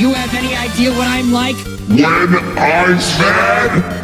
you have any idea what I'm like? When I'm sad,